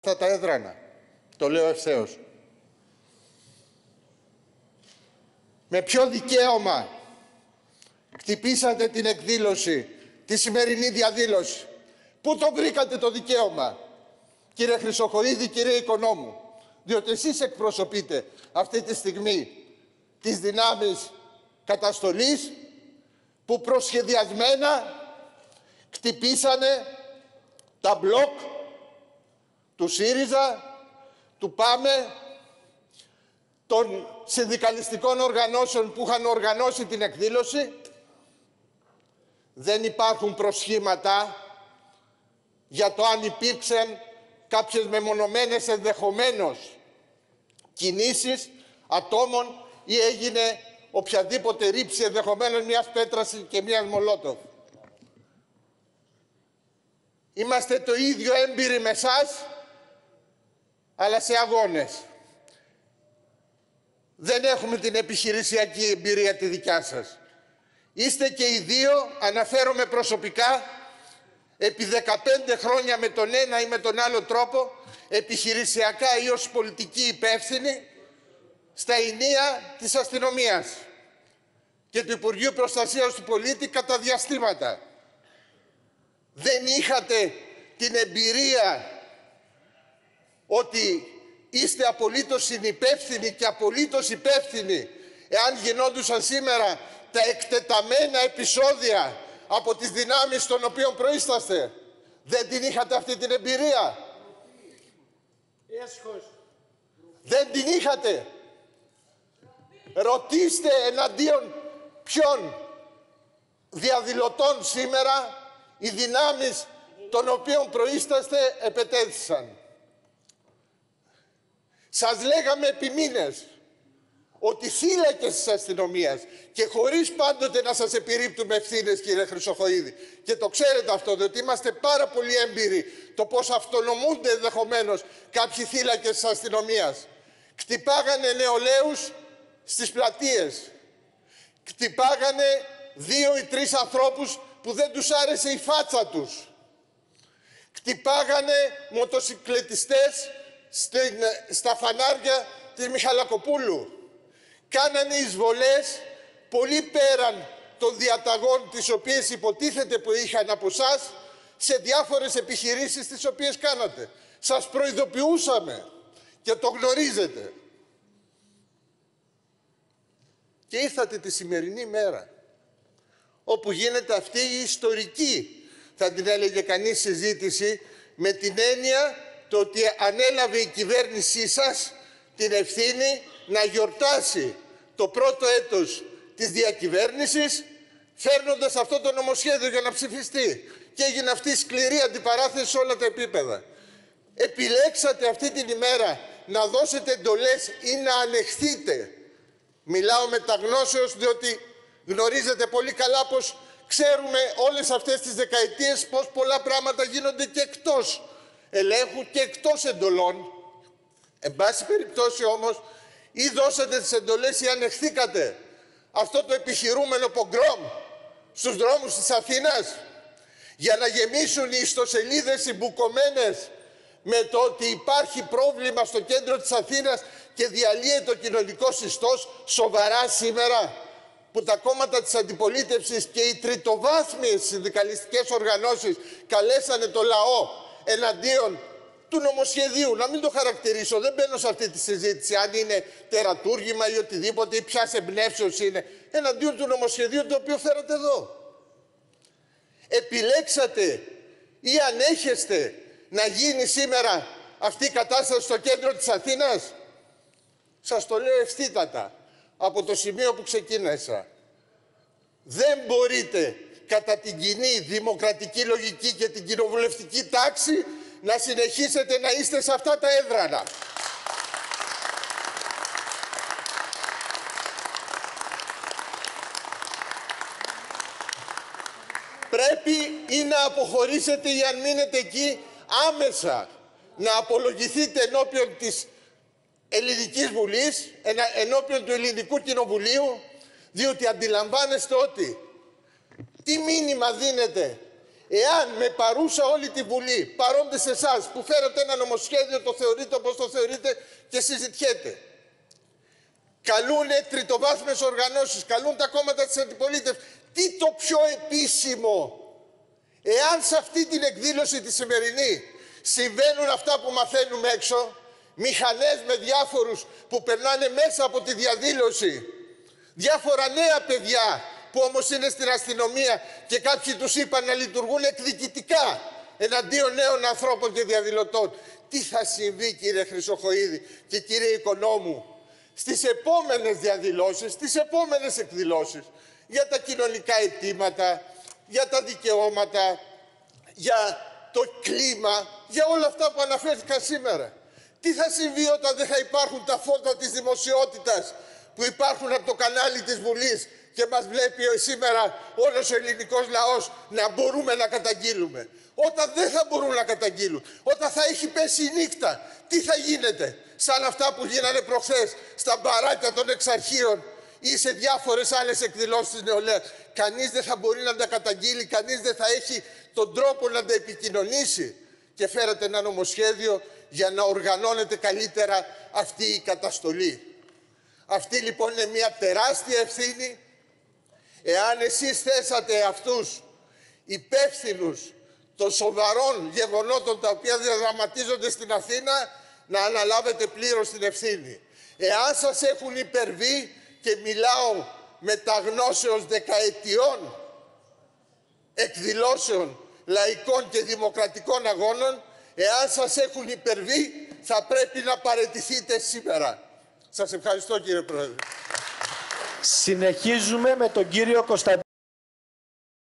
αυτά τα έδρανα. Το λέω ευθέως. Με ποιο δικαίωμα χτυπήσατε την εκδήλωση, τη σημερινή διαδήλωση; Πού το βρήκατε το δικαίωμα, κύριε Χρυσοχοίδη, κύριε Οικονόμου; Διότι εσείς εκπροσωπείτε αυτή τη στιγμή τις δυνάμεις καταστολής που προσχεδιασμένα χτυπήσανε τα μπλοκ του ΣΥΡΙΖΑ, του ΠΑΜΕ, των συνδικαλιστικών οργανώσεων που είχαν οργανώσει την εκδήλωση. Δεν υπάρχουν προσχήματα για το αν υπήρξαν κάποιες μεμονωμένες ενδεχομένως κινήσεις ατόμων ή έγινε οποιαδήποτε ρήψη ενδεχομένως μιας πέτρας και μιας μολότοφ. Είμαστε το ίδιο έμπειροι με εσάς, αλλά σε αγώνες. Δεν έχουμε την επιχειρησιακή εμπειρία τη δικιά σας. Είστε και οι δύο, αναφέρομαι προσωπικά, επί 15 χρόνια με τον ένα ή με τον άλλο τρόπο, επιχειρησιακά ή ως πολιτική υπεύθυνη, στα ενία της αστυνομίας και του Υπουργείου Προστασίας του Πολίτη κατά διαστήματα. Δεν είχατε την εμπειρία ότι είστε απολύτως συνυπεύθυνοι και απολύτως υπεύθυνοι εάν γινόντουσαν σήμερα τα εκτεταμένα επεισόδια από τις δυνάμεις των οποίων προείσταστε. Δεν την είχατε αυτή την εμπειρία. Δεν την είχατε. Ρωτήστε εναντίον ποιον διαδηλωτών σήμερα οι δυνάμεις των οποίων προείσταστε επετέθησαν. Σας λέγαμε επί μήνες ότι φύλακες της αστυνομίας και χωρίς πάντοτε να σας επιρρύπτουμε ευθύνες, κύριε Χρυσοχοίδη. Και το ξέρετε αυτό, διότι είμαστε πάρα πολύ έμπειροι το πώς αυτονομούνται ενδεχομένως κάποιοι θύλακες της αστυνομίας. Κτυπάγανε νεολαίους στις πλατείες. Κτυπάγανε δύο ή τρεις ανθρώπους που δεν τους άρεσε η φάτσα τους. Κτυπάγανε μοτοσυκλετιστές στα φανάρια της Μιχαλακοπούλου. Κάνανε εισβολές πολύ πέραν των διαταγών τις οποίες υποτίθεται που είχαν από εσά σε διάφορες επιχειρήσεις τις οποίες κάνατε. Σας προειδοποιούσαμε και το γνωρίζετε. Και ήρθατε τη σημερινή μέρα όπου γίνεται αυτή η ιστορική, θα την έλεγε κανείς, συζήτηση με την έννοια το ότι ανέλαβε η κυβέρνησή σας την ευθύνη να γιορτάσει το πρώτο έτος της διακυβέρνησης φέρνοντας αυτό το νομοσχέδιο για να ψηφιστεί. Και έγινε αυτή η σκληρή αντιπαράθεση σε όλα τα επίπεδα. Επιλέξατε αυτή την ημέρα να δώσετε εντολές ή να ανεχθείτε. Μιλάω με τα γνώσεως διότι γνωρίζετε πολύ καλά πως ξέρουμε όλες αυτές τις δεκαετίες πως πολλά πράγματα γίνονται και εκτός ελέγχου και εκτός εντολών. Εν πάση περιπτώσει όμως, ή δώσατε τις εντολές ή ανεχθήκατε αυτό το επιχειρούμενο πογκρόμ στους δρόμους της Αθήνας για να γεμίσουν οι ιστοσελίδες συμπουκωμένες με το ότι υπάρχει πρόβλημα στο κέντρο της Αθήνας και διαλύεται ο κοινωνικός συστός σοβαρά σήμερα που τα κόμματα της αντιπολίτευσης και οι τριτοβάθμιες συνδικαλιστικές οργανώσεις καλέσανε το λαό εναντίον του νομοσχεδίου. Να μην το χαρακτηρίσω, δεν μπαίνω σε αυτή τη συζήτηση αν είναι τερατούργημα ή οτιδήποτε ή ποια εμπνεύσεως είναι. Εναντίον του νομοσχεδίου το οποίο φέρατε εδώ. Επιλέξατε ή ανέχεστε να γίνει σήμερα αυτή η κατάσταση στο κέντρο της Αθήνας; Σας το λέω ευθύτατα από το σημείο που ξεκίνησα. Δεν μπορείτε κατά την κοινή δημοκρατική λογική και την κοινοβουλευτική τάξη να συνεχίσετε να είστε σε αυτά τα έδρανα. Πρέπει ή να αποχωρήσετε ή αν μείνετε εκεί άμεσα να απολογηθείτε ενώπιον της Ελληνικής Βουλής, ενώπιον του Ελληνικού Κοινοβουλίου, διότι αντιλαμβάνεστε ότι τι μήνυμα δίνεται Εάν με παρούσα όλη τη Βουλή, παρόντες εσάς που φέρατε ένα νομοσχέδιο, το θεωρείτε όπως το θεωρείτε και συζητιέται. Καλούν τριτοβάθμιες οργανώσεις, καλούν τα κόμματα της αντιπολίτευσης. Τι το πιο επίσημο; Εάν σε αυτή την εκδήλωση τη σημερινή συμβαίνουν αυτά που μαθαίνουμε έξω, μηχανές με διάφορους που περνάνε μέσα από τη διαδήλωση, διάφορα νέα παιδιά που όμως είναι στην αστυνομία και κάποιοι τους είπαν να λειτουργούν εκδικητικά εναντίον νέων ανθρώπων και διαδηλωτών. Τι θα συμβεί κύριε Χρυσοχοίδη και κύριε Οικονόμου στις επόμενες διαδηλώσεις, στις επόμενες εκδηλώσεις για τα κοινωνικά αιτήματα, για τα δικαιώματα, για το κλίμα, για όλα αυτά που αναφέρθηκαν σήμερα. Τι θα συμβεί όταν δεν θα υπάρχουν τα φώτα της δημοσιότητας που υπάρχουν από το κανάλι της Βουλής και μας βλέπει σήμερα όλος ο ελληνικός λαός να μπορούμε να καταγγείλουμε. Όταν δεν θα μπορούν να καταγγείλουν, όταν θα έχει πέσει η νύχτα, τι θα γίνεται; Σαν αυτά που γίνανε προχθές στα μπαράκια των εξαρχείων ή σε διάφορες άλλες εκδηλώσεις της νεολαίας. Κανείς δεν θα μπορεί να τα καταγγείλει, κανείς δεν θα έχει τον τρόπο να τα επικοινωνήσει. Και φέρατε ένα νομοσχέδιο για να οργανώνεται καλύτερα αυτή η καταστολή. Αυτή λοιπόν είναι μια τεράστια ευθύνη. Εάν εσείς θέσατε αυτούς υπεύθυνους των σοβαρών γεγονότων τα οποία διαδραματίζονται στην Αθήνα, να αναλάβετε πλήρως την ευθύνη. Εάν σας έχουν υπερβεί και μιλάω με τα γνώσεως δεκαετιών εκδηλώσεων λαϊκών και δημοκρατικών αγώνων, εάν σας έχουν υπερβεί, θα πρέπει να παρετηθείτε σήμερα. Σας ευχαριστώ κύριε Πρόεδρε. Συνεχίζουμε με τον κύριο Κωνσταντίνο.